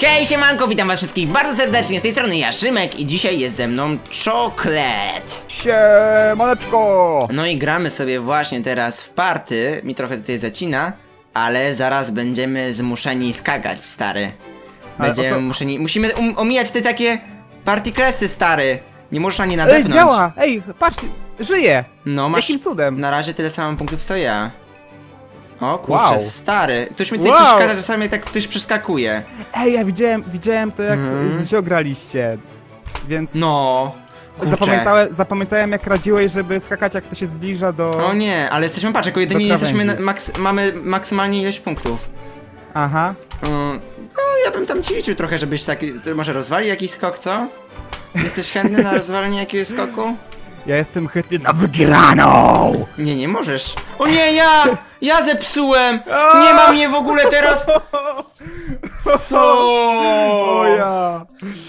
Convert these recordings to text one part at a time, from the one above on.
Hej, siemanko, witam was wszystkich bardzo serdecznie, z tej strony ja, Szymek i dzisiaj jest ze mną Czoklet. Siemaneczko! No i gramy sobie właśnie teraz w party, mi trochę tutaj zacina, ale zaraz będziemy zmuszeni skakać, stary. Będziemy co- muszeni, musimy um, omijać te takie party klasy, stary. Nie można nie Ej, nadepnąć. działa! Ej, patrz, żyje! No masz Jakim cudem? na razie tyle samo punktów co ja. O kurczę, Wow. stary. Ktoś mi tutaj Wow. przeszkadza, czasami tak ktoś przeskakuje. Ej, ja widziałem, widziałem to jak Zio graliście, więc No. Kurczę. zapamiętałem, zapamiętałem jak radziłeś, żeby skakać jak to się zbliża do... O nie, ale jesteśmy, patrz, jako jedyni jesteśmy, na, maks, mamy maksymalnie ilość punktów. Aha. Mm, no, ja bym tam ci liczył trochę, żebyś taki, ty może rozwalił jakiś skok, co? Jesteś chętny na rozwalenie jakiegoś skoku? Ja jestem chętny na wygraną! Nie, nie możesz. O nie, ja! Ja zepsułem! Nie ma mnie w ogóle teraz! Co? O ja!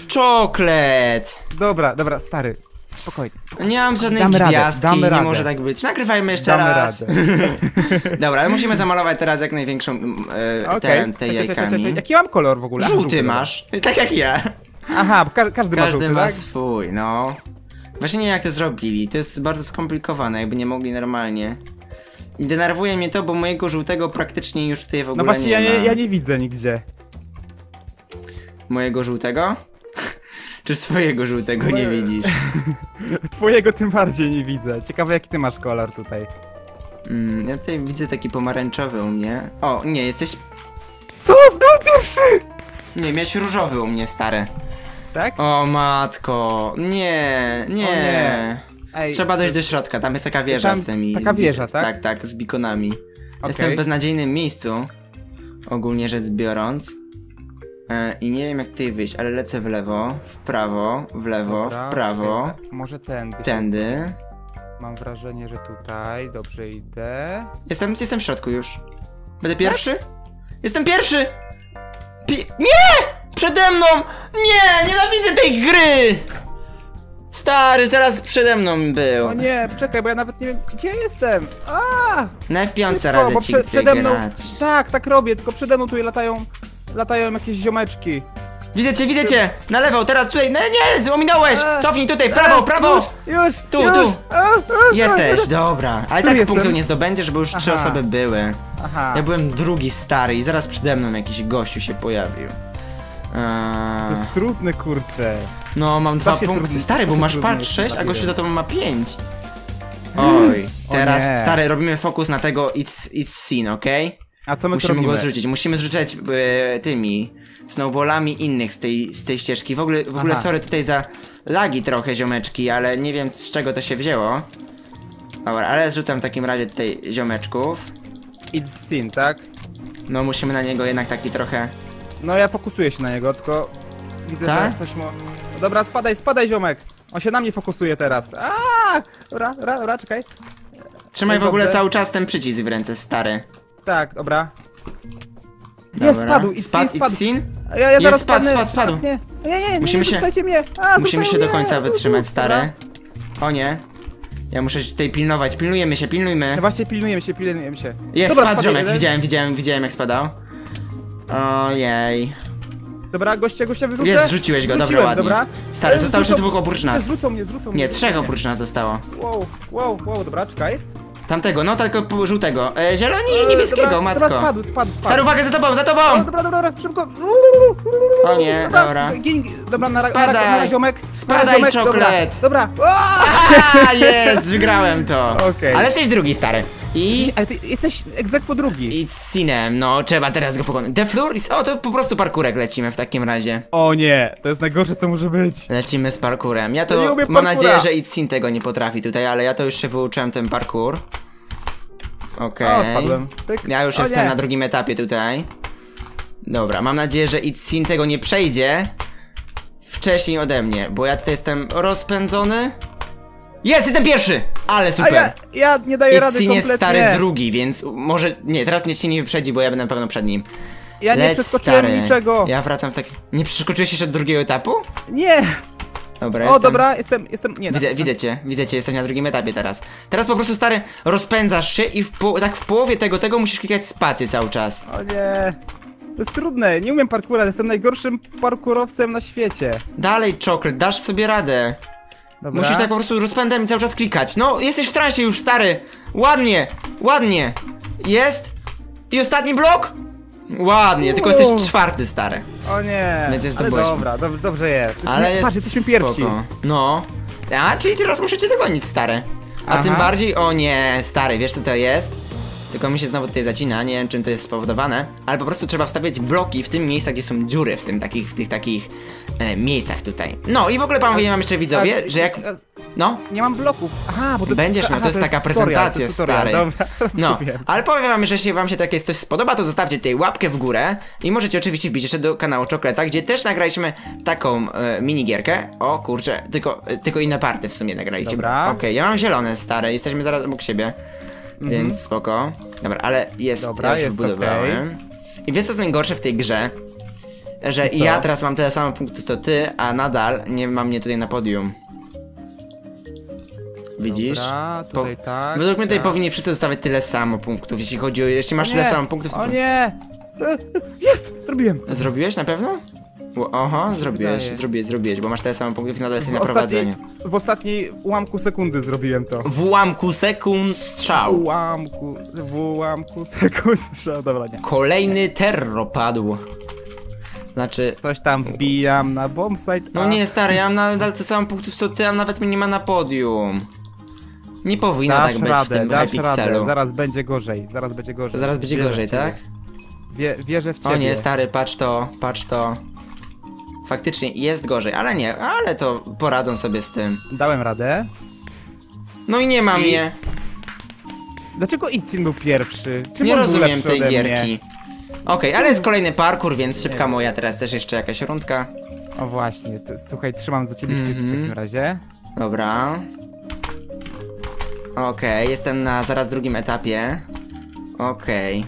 Czoklet! Dobra, dobra, stary. Spokojnie, spokojnie. Nie mam żadnej Damy radę, damy nie radę. może tak być. Nagrywajmy jeszcze Damy raz. radę. Dobra, ale musimy zamalować teraz jak największą e, Okej. teren tej jajkami. Jaki mam kolor w ogóle? Żółty żółty, masz, tak jak ja. Aha, ka każdy, ma Każdy żółty, ma tak? swój, no. Właśnie nie wiem jak to zrobili, to jest bardzo skomplikowane, jakby nie mogli normalnie. I denerwuje mnie to, bo mojego żółtego praktycznie już tutaj w ogóle No właśnie, nie ja ma. nie, ja nie widzę nigdzie. Mojego żółtego? Czy swojego żółtego nie Moje- widzisz? Twojego tym bardziej nie widzę. Ciekawe jaki ty masz kolor tutaj. Mm, ja tutaj widzę taki pomarańczowy u mnie. O, nie, jesteś... Co? Znowu pierwszy! Nie, miałeś różowy u mnie, stary. Tak? O matko, nie, nie. O nie. Ej, Trzeba dojść do środka, tam jest taka wieża Tam z tymi... taka wieża, tak? Tak, tak, z bikonami. Jestem Okej. w beznadziejnym miejscu, ogólnie rzecz biorąc. E, I nie wiem jak tutaj wyjść, ale lecę w lewo, w prawo, w lewo, Dobra, w prawo, Może tędy. tędy. Mam wrażenie, że tutaj. Dobrze idę. Jestem, jestem w środku już. Będę pierwszy? Jestem pierwszy! Pi nie! Przede mną! Nie! Nienawidzę tej gry! Stary, zaraz przede mną był. O nie, czekaj, bo ja nawet nie wiem, gdzie jestem. A! Na F5 Szybko, radzę bo ci prze, przede mną. grać. Tak, tak robię, tylko przede mną tutaj latają. Latają jakieś ziomeczki. Widzę cię, widzę cię! Na lewo, teraz tutaj, no nie, ominąłeś! Cofnij tutaj, prawo, prawo! Już, już, Tu, już. tu. Jesteś, dobra. Ale Tu tak jestem. punktów nie zdobędziesz, bo już trzy Aha. osoby były. Aha. Ja byłem drugi stary i zaraz przede mną jakiś gościu się pojawił. To Eee, jest trudne, kurczę. no, mam dwa punkty. trudny- Stary, bo masz jest 6, a gościu za tobą ma 5. Oj, O teraz nie. stary, robimy fokus na tego It's, it's Scene, okej? A co my Musimy go zrzucić, musimy zrzucać e, tymi snowballami innych z tej, z tej ścieżki. W ogóle, w ogóle Aha. sorry tutaj za lagi trochę ziomeczki, ale nie wiem z czego to się wzięło. Dobra, ale zrzucam w takim razie tutaj ziomeczków. It's sin, tak? No musimy na niego jednak taki trochę... No ja fokusuję się na niego, tylko widzę, Tak? że coś mu... No Dobra, spadaj, spadaj ziomek! On się na mnie fokusuje teraz. Aaaa! Dobra, dobra, dobra, czekaj. Trzymaj w Dobrze. ogóle cały czas ten przycisk w ręce, stary. Tak, dobra. Dobra. Nie, spadł, i Spadł, spadł. Scene? A Ja, ja Jest, zaraz spadł, spadł, spadł. Nie, nie, nie, nie, Musimy nie, się- mnie. A, Musimy się do końca wytrzymać, stary. Dobra. O nie. Ja muszę się tutaj pilnować, pilnujemy się, pilnujmy. No właśnie, pilnujemy się, pilnujemy się. Jest, Dobra, spadł spadaj, ziomek, jeden. widziałem, widziałem, widziałem jak spadał. Ojej. Dobra, gościa, gościa wyrzucę. Jest, zrzuciłeś go, dobra, Wrzuciłem, ładnie. Dobra. Stary, E, zostało jeszcze zrzucą- dwóch oprócz nas. Zrzucą mnie, zrzucą mnie. Nie, trzech oprócz nas zostało. Wow, wow, wow, dobra, czekaj. Tamtego, no tylko żółtego. E, zieloni i E, niebieskiego, dobra, matko. Dobra, spadł, spadł, spadł. Stary, uwaga, za tobą, za O, tobą! dobra, dobra, dobra, szybko. O nie, dobra. Gin, dobra, na, ra- na, Spadaj. ra- na ziomek. Spadaj, na ziomek, czoklet. Dobra, dobra. Jest, wygrałem to. Okej. Ale jesteś drugi, stary. I... Ale ty jesteś egzekwo drugi. I z Sinem, no trzeba teraz go pokonać. The Floor is... O, to po prostu parkurek lecimy w takim razie. O nie, to jest najgorsze co może być. Lecimy z parkurem. Ja to mam nadzieję, że Itsin tego nie potrafi tutaj, ale ja to już się wyuczyłem ten parkour. Okej. O, spadłem. Tyk. Ja już O jestem nie. na drugim etapie tutaj. Dobra, mam nadzieję, że Itsin tego nie przejdzie wcześniej ode mnie, bo ja tutaj jestem rozpędzony. Jest, jestem pierwszy! Ale super! ja, ja nie daję rady Itsin jest kompletnie. stary drugi, więc może... Nie, teraz nie się nie wyprzedzi, bo ja będę na pewno przed nim. Ja nie przeskoczyłem stary. niczego. Ja wracam w taki... Nie przeskoczyłeś jeszcze do drugiego etapu? Nie. Dobra, O, jestem... dobra, jestem, jestem, nie. Widzę, widzę cię, widzę cię, jesteś na drugim etapie teraz. Teraz po prostu stary, rozpędzasz się i w tak w połowie tego, tego musisz klikać spację cały czas. O nie. To jest trudne, nie umiem parkura, jestem najgorszym parkurowcem na świecie. Dalej, czoklet, dasz sobie radę. Dobra. Musisz tak po prostu rozpędem i cały czas klikać. No, jesteś w transie już, stary. Ładnie, ładnie. Jest. I ostatni blok? Ładnie, tylko Uuu. jesteś czwarty, stary. O nie, Więc jest ale dobra, dob dobrze jest. Ale Jesteśmy- jest Patrz, jesteśmy pierwsi. spoko. No. A, czyli teraz muszę cię dogonić, stary. A Aha. tym bardziej, o nie, stary, wiesz co to jest? Tylko mi się znowu tutaj zacina, nie wiem czym to jest spowodowane, ale po prostu trzeba wstawiać bloki w tym miejscach, gdzie są dziury, w tym takich, w tych takich e, miejscach tutaj. No i w ogóle panowie, wam jeszcze widzowie, że jak... No, Nie mam bloków. Aha, bo to Będziesz miał, to jest taka prezentacja, to stary. Dobra, No, ale powiem wam, że jeśli wam się takie coś spodoba, to zostawcie tutaj łapkę w górę i możecie oczywiście wbić jeszcze do kanału Czokoleta, gdzie też nagraliśmy taką e, minigierkę. O kurczę, tylko, e, tylko inne party w sumie nagraliście. Dobra. Okej, ja mam zielone, stare, jesteśmy zaraz obok siebie, więc spoko. Dobra, ale jest, Mhm. Dobra, ja już jest wybudowałem. I wiesz co jest najgorsze w tej grze? Że I co? ja teraz mam tyle samo punktów co ty, a nadal nie mam mnie tutaj na podium. Widzisz? Dobra, tutaj tak. Według mnie tutaj tak. powinni wszyscy dostawać tyle samo punktów, jeśli chodzi o... Jeśli masz O tyle samo punktów, to... O nie! Jest! Zrobiłem! Zrobiłeś na pewno? Oho, zrobiłeś, Wydaje. zrobiłeś, zrobiłeś, bo masz tyle samo punktów i nadal jesteś W na prowadzeniu. w ostatniej ułamku sekundy zrobiłem to. W ułamku sekund strzał. Ułamku, w ułamku sekund strzał, dobra nie. Kolejny terro padł. Znaczy... Coś tam wbijam na bombsite. No a- nie, stary, ja mam nadal tyle samo punktów co ty, a nawet mnie nie ma na podium. Nie powinno Dasz tak być w radę, tym dasz Hypixelu. radę, zaraz będzie gorzej, zaraz będzie gorzej. Zaraz będzie Wierzę gorzej, w ciebie. tak? Wie, wierzę w ciebie. O nie, stary, patrz to, patrz to. Faktycznie jest gorzej, ale nie, ale to poradzą sobie z tym. Dałem radę. No i nie ma I- mnie. Dlaczego Itzin był pierwszy? Czym Nie rozumiem tej gierki. Okej, ale jest kolejny parkour, więc szybka moja, teraz też jeszcze jakaś rundka. O właśnie, to, słuchaj, trzymam za ciebie kciuki w Mhm. takim razie. Dobra. Okej, jestem na zaraz drugim etapie. Okej.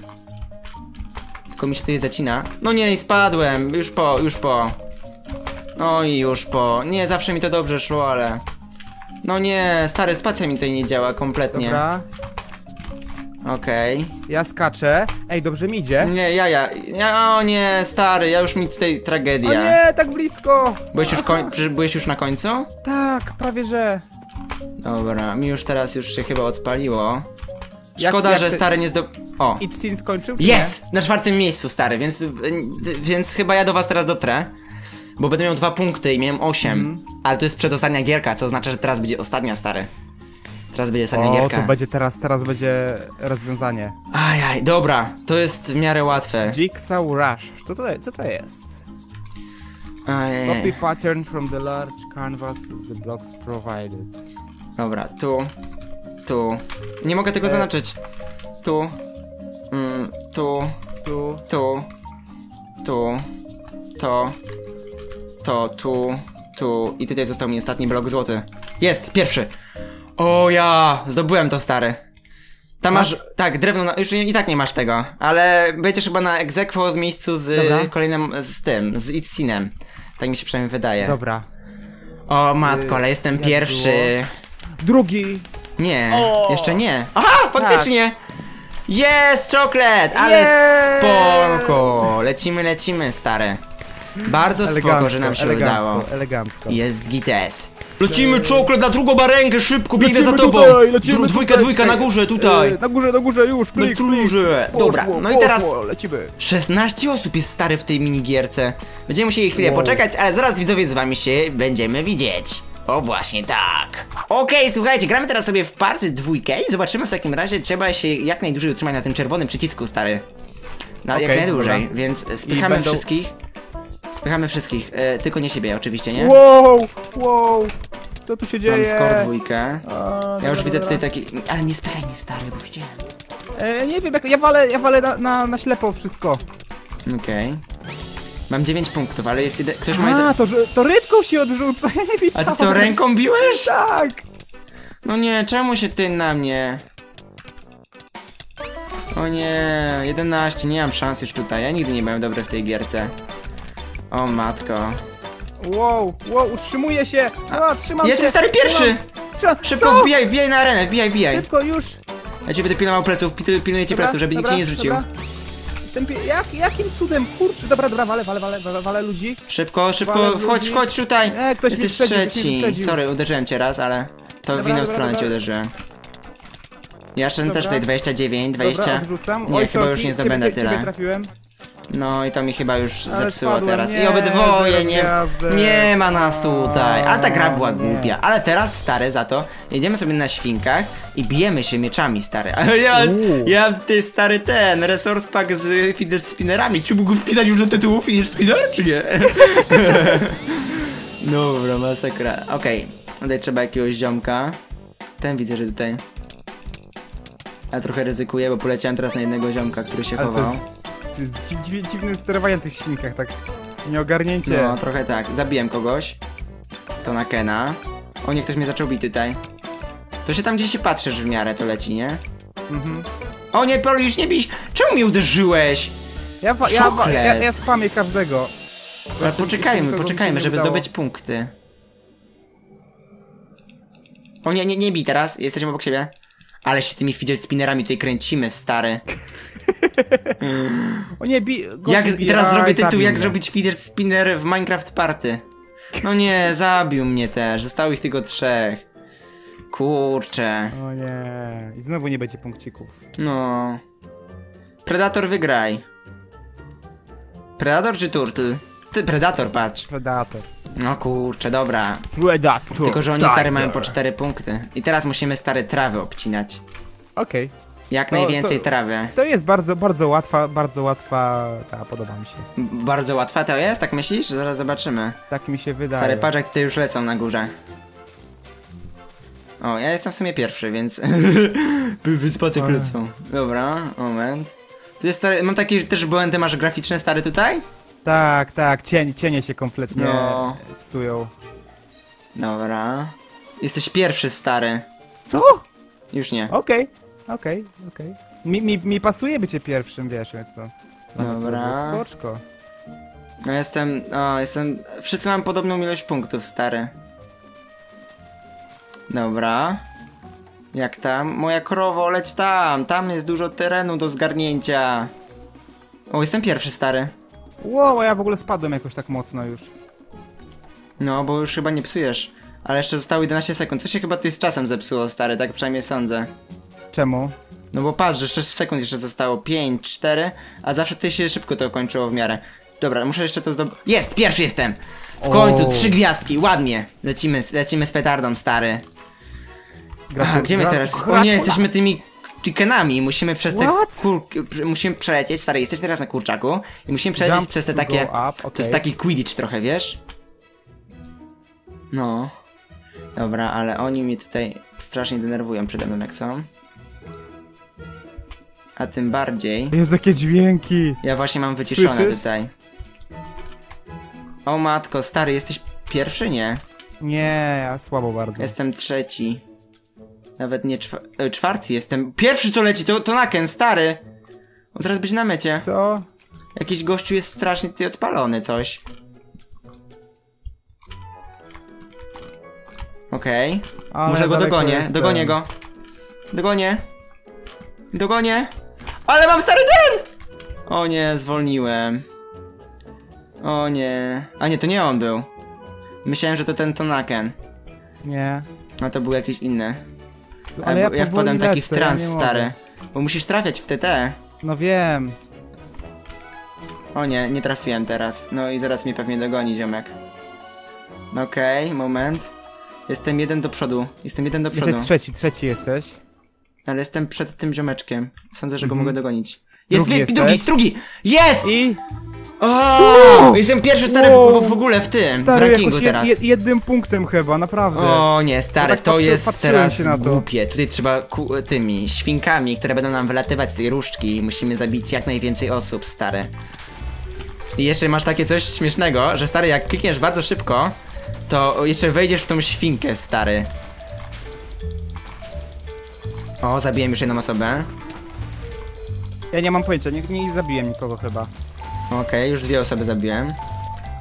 Tylko mi się tutaj zacina. No nie, spadłem. Już po, już po. No i już po. Nie, zawsze mi to dobrze szło, ale... No nie, stary, spacja mi tutaj nie działa kompletnie. Dobra, Okej. ja skaczę. Ej, dobrze mi idzie. Nie, ja, ja, ja, o nie, stary, ja już mi tutaj O tragedia. nie, tak blisko! Byłeś już, koń, czy byłeś już na końcu? Tak, prawie że. Dobra, mi już teraz już się chyba odpaliło. Jak- Szkoda, jak że ty- stary nie zdo... O! Itzin skończył? czy Jest! Na czwartym miejscu, stary, więc, więc chyba ja do was teraz dotrę. Bo będę miał dwa punkty i miałem osiem. Mhm. Ale to jest przedostatnia gierka, co oznacza, że teraz będzie ostatnia, stary. Teraz będzie ostatnia O, gierka. to będzie teraz, teraz będzie rozwiązanie. Ajaj, dobra, to jest w miarę łatwe. Jigsaw Rush. Co to, co to jest? Copy Ajaj. pattern from the large canvas with the blocks provided. Dobra, tu, tu. Nie mogę tego E. zaznaczyć. Tu, mm, tu, Tu. tu, tu, to, to, tu, tu i tutaj został mi ostatni blok złoty. Jest, pierwszy. O ja, zdobyłem to stary. Tam masz, tak, drewno, na, już nie, i tak nie masz tego, ale będziesz chyba na egzekwo z miejscu z Dobra. kolejnym, z tym, z Itzinem. Tak mi się przynajmniej wydaje. Dobra. O matko, ale Y, jestem jak pierwszy. Drugi. Nie, O! jeszcze nie. Aha, faktycznie! Jest, czoklet! Ale Jest! spoko! Lecimy, lecimy, stare. Bardzo spoko, że nam się elegancko, udało. Elegancko. Jest gites. Lecimy, czoklet, na drugą barenkę, szybko, biegnę za tobą! tutaj, lecimy Dru- dwójka, tutaj, dwójka, na górze, tutaj! E, na górze, na górze, już, Na klik, klik. górze! Dobra, no i teraz poszło, lecimy. 16 osób jest stary w tej minigierce. Będziemy musieli chwilę Wow. poczekać, ale zaraz widzowie z wami się będziemy widzieć. O właśnie tak. Okej, słuchajcie, gramy teraz sobie w party dwójkę i zobaczymy w takim razie, trzeba się jak najdłużej utrzymać na tym czerwonym przycisku, stary. Na, jak Okej, najdłużej, dobra. więc spychamy będą- wszystkich. Spychamy wszystkich, e, tylko nie siebie oczywiście, nie? Wow, wow. Co tu się dzieje? Mam score dwójkę. A, Ja dobra, już widzę dobra. tutaj taki... Ale nie spychaj mnie stary, bo widziałem. E, nie wiem, jak, ja walę, ja walę na, na, na ślepo wszystko. Okej. Mam 9 punktów, ale jest jeden... Ktoś ma jeden... A, to, że- to rybką się odrzuca, ja nie A ty co, ręką biłeś? Tak. No nie, czemu się ty na mnie? O nie, 11, nie mam szans już tutaj. Ja nigdy nie byłem dobry w tej gierce. O matko. Wow, wow, utrzymuję się. A, trzymam Jesteś się. stary pierwszy! Trzymam, trzymam. Szybko Co? wbijaj, wbijaj na arenę, wbijaj, wbijaj. Szybko już. Ja cię będę pilnował pleców, pil- pilnuję ci Dobra, pleców, żeby nikt dobra, cię nie zrzucił. dobra. Jestem pie... Jak, jakim cudem? Kurczę, dobra, dobra, wale, wale, wale, wale, wale ludzi. Szybko, szybko, Walę wchodź, ludzi. wchodź tutaj! E, ktoś mnie Jesteś wyprzedził, ktoś mnie trzeci. wyprzedził. Sorry, uderzyłem cię raz, ale to w Dobra, inną dobra, stronę dobra. cię uderzyłem. Ja jeszcze Dobra. też tutaj 29, Dobra, 20. odrzucam. Nie, Oj, chyba już sorki, nie zdobędę ciebie, ciebie tyle. trafiłem. No i to mi chyba już Ale spadłem, teraz. I nie, obydwoje zero nie. gwiazdek. Nie ma nas tutaj. A ta gra była głupia. Ale teraz stary za to. Jedziemy sobie na świnkach i bijemy się mieczami stary. Ale ja, Uuu. ja ty stary ten resource pack z fidget spinnerami. Czy mógł wpisać już do tytułu fidget spinner, czy nie? Dobra, masakra. Okej, tutaj trzeba jakiegoś ziomka. Ten widzę, że tutaj. Ja trochę ryzykuję, bo poleciałem teraz na jednego ziomka, który się Ale to chował. jest- To jest dzi- dzi- dziwne sterowanie tych silnikach, tak nieogarnięcie. No, trochę tak. Zabiłem kogoś. To na Kena. O, nie, ktoś mnie zaczął bić tutaj. To się tam gdzieś się patrzysz w miarę, to leci, nie? Mhm. O nie, Poli, już nie bić! Czemu mnie uderzyłeś? Ja, wa- ja, wa- ja, ja spamię każdego. Ale poczekajmy, poczekajmy, mi żeby zdobyć punkty. O nie, nie, nie bij teraz, jesteśmy obok siebie. Ale się tymi fidget spinnerami tutaj kręcimy, stary. O nie, bi... Jak, I teraz zrobię tytuł, jak zrobić fidget spinner w Minecraft Party. No nie, zabił mnie też, zostało ich tylko trzech. Kurczę. O nie. I znowu nie będzie punkcików. No. Predator wygraj. Predator czy Turtle? Ty, Predator, patrz. Predator. No kurczę, dobra. Predator. Tylko, że oni stary mają po 4 punkty. I teraz musimy stare trawy obcinać. Okej. Jak To- najwięcej to- trawy. To jest bardzo, bardzo łatwa, bardzo łatwa... Ta, podoba mi się. Bardzo łatwa to jest, tak myślisz? Zaraz zobaczymy. Tak mi się wydaje. Stare paczek tutaj już lecą na górze. O, ja jestem w sumie pierwszy, więc... Wyspacek lecą. Dobra, moment. Tu jest stary... Mam takie też błędy, masz graficzne stary tutaj? Tak, tak, cień, cienie się kompletnie No. psują. Dobra. Jesteś pierwszy, stary. Co? Już nie. Okej, okej, okej. Mi, mi, mi pasuje bycie pierwszym, wiesz, więc to... Dobra. Spoczko. No jestem... O, jestem... Wszyscy mam podobną ilość punktów, stary. Dobra. Jak tam? Moja krowo, leć tam! Tam jest dużo terenu do zgarnięcia. O, jestem pierwszy, stary. Wow, a ja w ogóle spadłem jakoś tak mocno już. No, bo już chyba nie psujesz. Ale jeszcze zostało 11 sekund. Co się chyba tutaj z czasem zepsuło, stary, tak przynajmniej sądzę. Czemu? No bo patrz, że 6 sekund jeszcze zostało. 5, 4, a zawsze tutaj się szybko to kończyło w miarę. Dobra, muszę jeszcze to zdobyć. Jest! Pierwszy jestem! W końcu, trzy gwiazdki, ładnie. Lecimy, z- lecimy z petardą, stary. Gdzie my teraz? O nie, jesteśmy tymi chickenami. Musimy przez te What? kur... Musimy przelecieć, stary, jesteś teraz na kurczaku. I musimy przelecieć Jump przez te to takie... go up, To okej. jest taki Quidditch trochę, wiesz? No. Dobra, ale oni mnie tutaj strasznie denerwują przede mną jak są. A tym bardziej... Jest jakie dźwięki! Ja właśnie mam wyciszone Słyszysz? tutaj. O matko, stary, jesteś pierwszy? Nie. Nie, ja słabo bardzo. Jestem trzeci. Nawet nie czwa e, czwarty jestem. Pierwszy co leci, to, to Naken, stary! On zaraz być na mecie. Co? Jakiś gościu jest strasznie tutaj odpalony, coś. Okej. Ale Może go dogonię, jestem. dogonię go. Dogonię. Dogonię. Ale mam stary ten! O nie, zwolniłem. O nie. A nie, to nie on był. Myślałem, że to ten Tonaken. Nie. No to był jakiś inny. Ale ja, ja ja wpadłem taki w lecę, ja trans, nie stary. Bo musisz trafiać w TT. No wiem. O nie, nie trafiłem teraz. No i zaraz mnie pewnie dogoni, ziomek. No Okej, moment. Jestem jeden do przodu. Jestem jeden do przodu. Jesteś trzeci, trzeci jesteś. Ale jestem przed tym ziomeczkiem. Sądzę, że go Mhm. mogę dogonić. Jest Drugi drugi, drugi, drugi! Jest! I O! Jestem pierwszy stary w, Wow. w ogóle w tym, w stary, rankingu jakoś teraz. jed, jed, jednym punktem chyba, naprawdę. O nie, stary, No tak to jest patrzyłem teraz głupie. Tutaj trzeba ku, tymi świnkami, które będą nam wylatywać z tej różdżki i musimy zabić jak najwięcej osób, stary. I jeszcze masz takie coś śmiesznego, że stary, jak klikniesz bardzo szybko, to jeszcze wejdziesz w tą świnkę, stary. O, zabiłem już jedną osobę. Ja nie mam pojęcia, nie, nie zabiłem nikogo chyba. Okej, już dwie osoby zabiłem.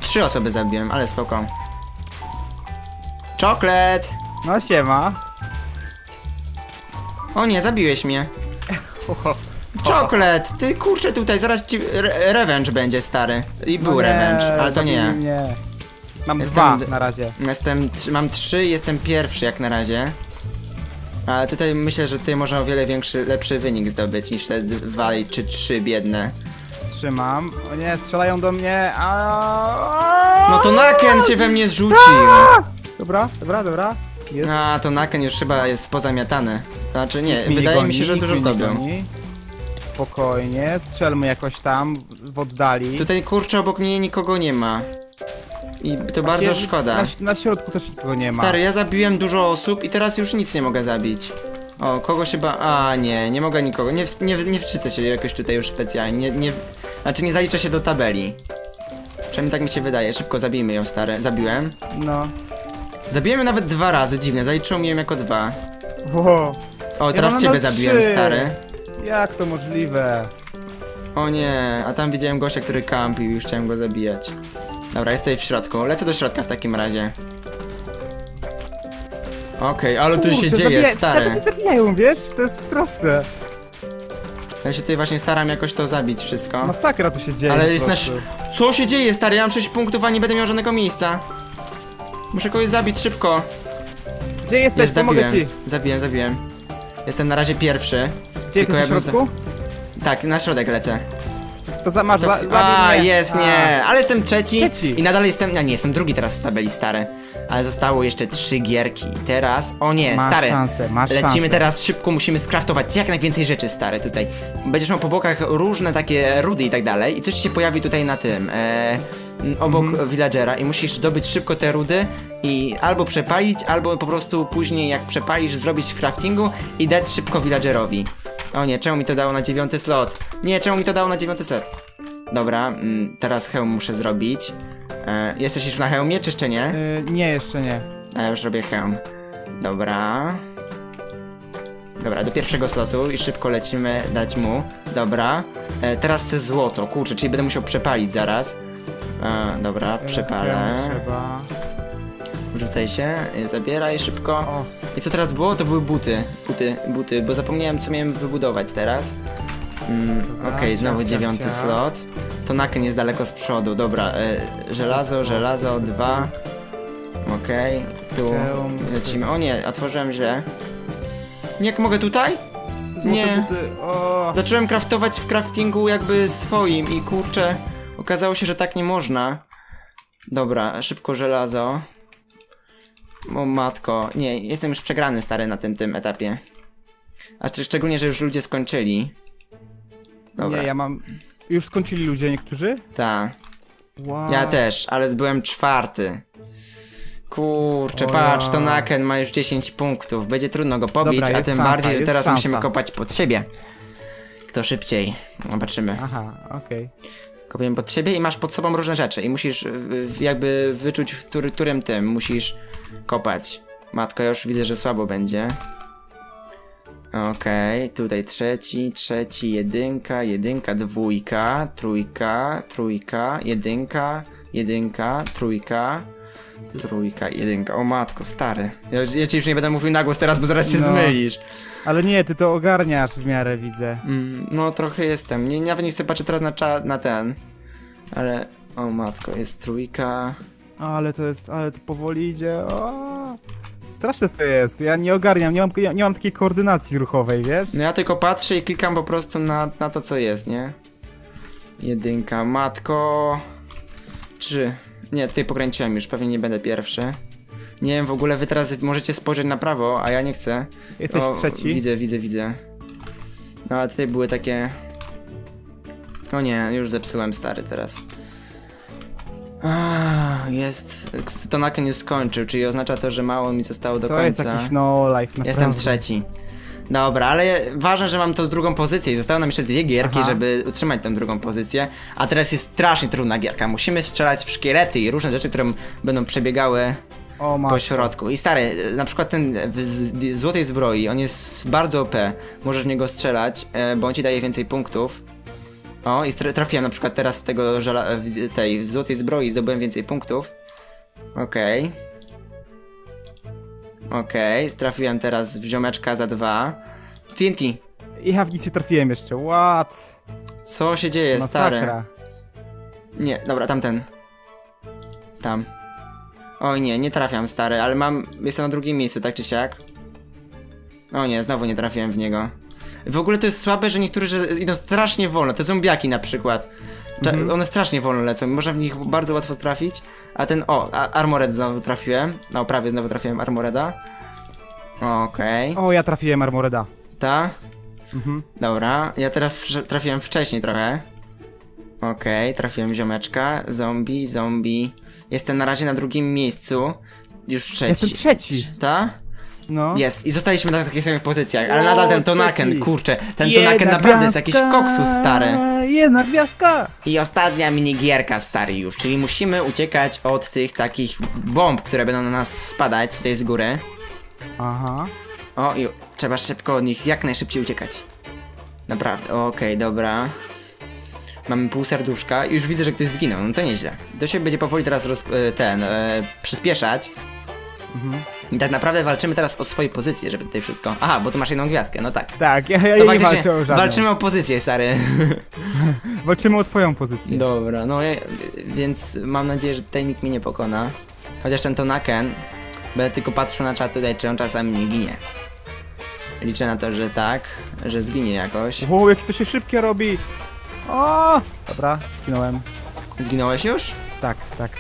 Trzy osoby zabiłem, ale spoko. Czoklet! No siema. O nie, zabiłeś mnie. Czoklet! Ty kurczę tutaj, zaraz ci re revenge będzie stary. I był No revenge, ale to nie. Mnie. Mam Jestem dwa d- na razie. Jestem, tr- mam trzy, jestem pierwszy jak na razie. Ale tutaj myślę, że tutaj można o wiele większy, lepszy wynik zdobyć niż te dwa czy trzy biedne. Trzymam. O nie, strzelają do mnie. A... No to Naken się we mnie zrzucił! Dobra, dobra, dobra. Jest. A, to Naken już chyba jest pozamiatany. Znaczy nie, Nikt wydaje mi się, że dużo zdobył. Spokojnie, strzelmy jakoś tam w oddali. Tutaj kurczę obok mnie nikogo nie ma. I to bardzo szkoda. Na, na środku też nikogo nie ma. Stary, ja zabiłem dużo osób i teraz już nic nie mogę zabić. O, kogoś chyba... A, nie, nie mogę nikogo. Nie, nie, nie wczycę się jakoś tutaj już specjalnie. Nie, nie, znaczy nie zalicza się do tabeli. Przynajmniej tak mi się wydaje. Szybko zabijmy ją, stary. Zabiłem. No. Zabiłem ją nawet dwa razy, dziwne. Zaliczyło mi ją jako dwa. Wow. O, teraz mam ciebie zabiłem, trzy. stary. Jak to możliwe? O nie, a tam widziałem gościa, który kampił i już chciałem go zabijać. Dobra, jest tutaj w środku. Lecę do środka w takim razie. Okej, ale tu się Kurczę, dzieje, zabija- stary. Nawet nie zabijają, wiesz? To jest straszne. Ja się tutaj właśnie staram jakoś to zabić wszystko. Masakra tu się dzieje. Ale po jest nasz... prostu. Co się dzieje, stary? Ja mam 6 punktów, a nie będę miał żadnego miejsca. Muszę kogoś zabić szybko. Gdzie jesteś? Jest, Pomogę zabiłem. ci. Zabiłem, zabiłem. Jestem na razie pierwszy. Gdzie Tylko jesteś w bym środku? Tak, na środek lecę. To za, masz, To... za, A, mnie. jest, nie. Ale jestem trzeci. Trzeci. I nadal jestem... No nie, jestem drugi teraz w tabeli, stary. Ale zostało jeszcze trzy gierki. I teraz... O nie, Masz stary. szansę, masz Lecimy szansę. teraz szybko, musimy skraftować jak najwięcej rzeczy, stary, tutaj. Będziesz miał po bokach różne takie rudy i tak dalej i coś się pojawi tutaj na tym, e, obok Mhm. villagera i musisz zdobyć szybko te rudy i albo przepalić, albo po prostu później jak przepalisz, zrobić w craftingu i dać szybko villagerowi. O nie, czemu mi to dało na dziewiąty slot? Nie, czemu mi to dało na dziewiąty slot? Dobra, mm, teraz hełm muszę zrobić. E, jesteś już na hełmie, czy jeszcze nie? Y, nie, jeszcze nie. A ja już robię hełm. Dobra. Dobra, do pierwszego slotu i szybko lecimy dać mu. Dobra. E, teraz chcę złoto, kurczę, czyli będę musiał przepalić zaraz. E, dobra, przepalę. Hełm Trzeba. Wrzucaj się, e, zabieraj szybko. O, I co teraz było? To były buty. Buty, buty, bo zapomniałem co miałem wybudować teraz. Mm, Okej, znowu ciach, dziewiąty slot. To naken jest daleko z przodu. Dobra, e, żelazo, żelazo, dwa. Okej, tu Hełm. lecimy. O nie, otworzyłem źle. Jak mogę tutaj? Nie. Zacząłem craftować w craftingu jakby swoim i kurczę, okazało się, że tak nie można. Dobra, szybko żelazo. O matko, nie, jestem już przegrany stary na tym, tym etapie. A szczególnie, że już ludzie skończyli. Dobra, nie, ja mam... Już skończyli ludzie niektórzy? ta. Wow. Ja też, ale byłem czwarty. Kurczę, O patrz, to Naken ma już 10 punktów. Będzie trudno go pobić, Dobra, a tym szansa, bardziej, że teraz szansa. musimy kopać pod siebie. Kto szybciej? Zobaczymy. Aha, okej. Kopiemy pod siebie i masz pod sobą różne rzeczy i musisz jakby wyczuć, w który, którym tym musisz kopać. Matko, ja już widzę, że słabo będzie. Okej, tutaj trzeci, trzeci, jedynka, jedynka, dwójka, trójka, trójka, jedynka, jedynka, trójka, trójka, jedynka. O matko, stary. Ja, ja ci już nie będę mówił na głos teraz, bo zaraz się No. zmylisz. Ale nie, ty to ogarniasz w miarę, widzę. Mm, no trochę jestem. Nie, nawet nie chcę patrzeć teraz na, cza- na ten. Ale. O matko, jest trójka. Ale to jest, ale to powoli idzie. O, straszne to jest. Ja nie ogarniam, nie mam, nie mam takiej koordynacji ruchowej, wiesz? No ja tylko patrzę i klikam po prostu na, na to, co jest, nie? Jedynka, matko. Trzy. Nie, tutaj pokręciłem już, pewnie nie będę pierwszy. Nie wiem, w ogóle wy teraz możecie spojrzeć na prawo, a ja nie chcę. Jesteś O, trzeci. Widzę, widzę, widzę. No ale tutaj były takie... O nie, już zepsułem stary teraz. Ah, jest... To Naken już skończył, czyli oznacza to, że mało mi zostało do to końca. jest jakiś no life, naprawdę. Jestem trzeci. Dobra, ale ważne, że mam tą drugą pozycję i zostały nam jeszcze dwie gierki, Aha. żeby utrzymać tę drugą pozycję. A teraz jest strasznie trudna gierka. Musimy strzelać w szkielety i różne rzeczy, które będą przebiegały O po środku. I stary, na przykład ten w złotej zbroi, on jest bardzo OP. Możesz w niego strzelać, e, bo on ci daje więcej punktów. O, i tra- trafiłem na przykład teraz z tego żela- tej złotej zbroi i zdobyłem więcej punktów. Okej. Okej, trafiłem teraz w ziomeczka za dwa. TNT. Ja w nic nie trafiłem jeszcze, what? Co się dzieje, stary? Masakra. Nie, dobra, tamten. Tam. Oj nie, nie trafiam, stary, ale mam... Jestem na drugim miejscu, tak czy siak? O nie, znowu nie trafiłem w niego. W ogóle to jest słabe, że niektórzy idą strasznie wolno, te zombiaki na przykład. Mhm. One strasznie wolno lecą, można w nich bardzo łatwo trafić. A ten, o, a Armored znowu trafiłem. No, prawie znowu trafiłem Armoreda. Okej, O, ja trafiłem Armoreda. ta. Mhm. Dobra, ja teraz trafiłem wcześniej trochę. Okej, trafiłem ziomeczka. Zombie, zombie. Jestem na razie na drugim miejscu. Już trzeci. Jestem trzeci. Ta? No. Jest. I zostaliśmy na takich samych pozycjach, ale O, nadal ten. Tonaken, kurczę. Ten Jedna Tonaken naprawdę jest jakiś gwiazdka, koksu stary. Jedna gwiazdka! I ostatnia minigierka stary już, czyli musimy uciekać od tych takich bomb, które będą na nas spadać tutaj z góry. Aha. O, i trzeba szybko od nich jak najszybciej uciekać. Naprawdę, okej, dobra. Mamy pół serduszka. Już widzę, że ktoś zginął, no to nieźle. To się będzie powoli teraz e, ten, e, przyspieszać. Mhm. I tak naprawdę walczymy teraz o swoje pozycje, żeby tutaj wszystko... Aha, bo tu masz jedną gwiazdkę, no tak. Tak, ja, ja To nie walczę o żadną. walczymy o pozycję, stary. Walczymy o twoją pozycję. Dobra, no ja, więc mam nadzieję, że tutaj nikt mnie nie pokona. Chociaż ten Tonaken, będę tylko patrzył na czat tutaj, czy on czasami nie ginie. Liczę na to, że tak, że zginie jakoś. Wow, jakie to się szybkie robi! O! Dobra, skinąłem. Zginąłeś już? Tak, tak.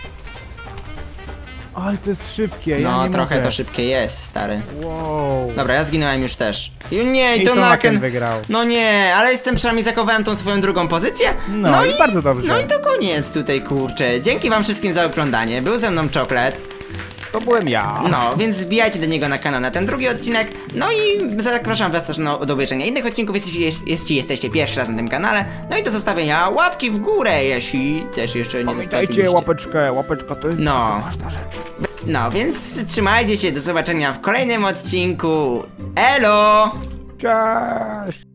Ale to jest szybkie, ja No, nie trochę mogę. to szybkie jest, stary. Wow. Dobra, ja zginąłem już też. I nie, I i Tonaken Tonaken. wygrał. No nie, ale jestem przynajmniej zakowałem tą swoją drugą pozycję. No i bardzo dobrze. No i to koniec tutaj, kurczę. Dzięki wam wszystkim za oglądanie. Był ze mną Czoklet. To byłem ja. No, więc wbijajcie do niego na kanał na ten drugi odcinek. No i zapraszam was też no, do obejrzenia innych odcinków, jeśli, jest, jeśli jesteście pierwszy raz na tym kanale. No i do zostawienia łapki w górę, jeśli też jeszcze nie zostawiliście. łapeczkę, łapeczka to jest No. bardzo ważna rzecz. No, więc trzymajcie się, do zobaczenia w kolejnym odcinku. Elo! Cześć!